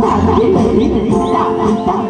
stop, stop, stop.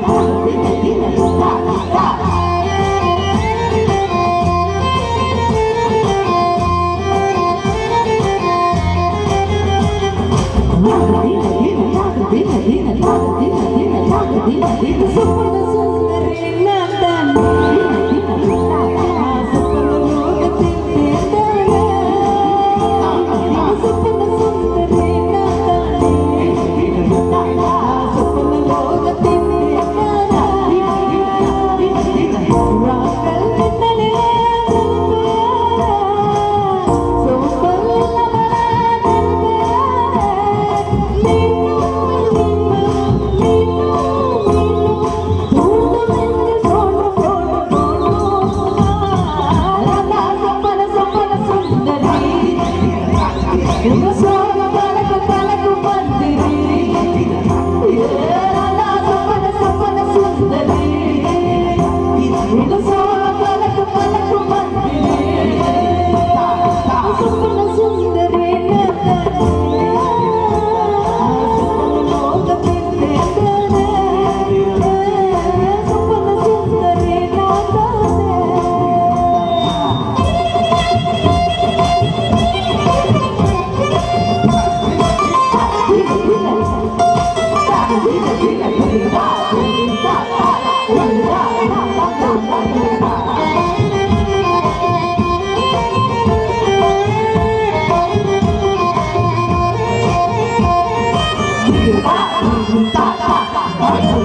Beautiful.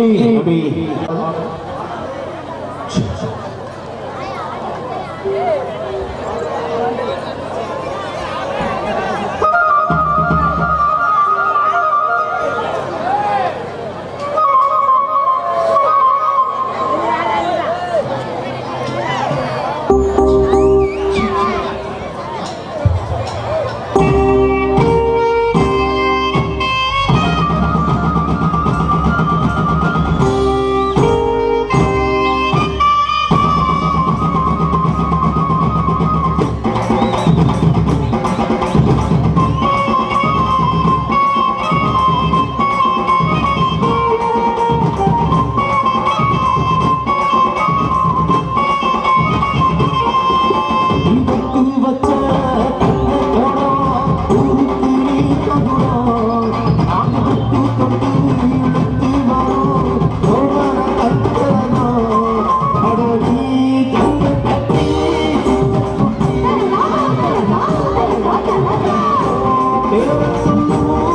Nabi. Nabi. Oh.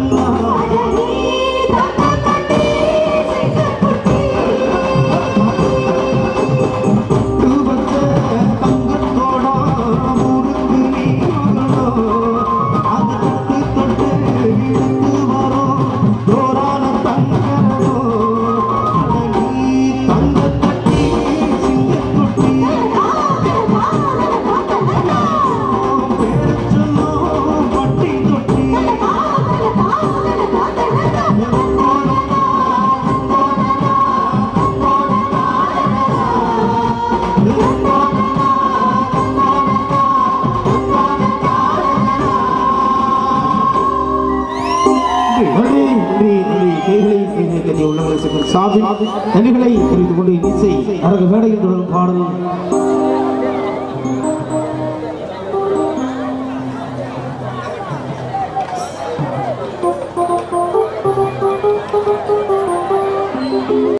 Allah கைகளை கைகளை உள்ளங்களை சென்ற சாதி நன்றிகளை தெரிவித்துக் கொண்டு இசை மேடையில் தொடரும் பாடல்.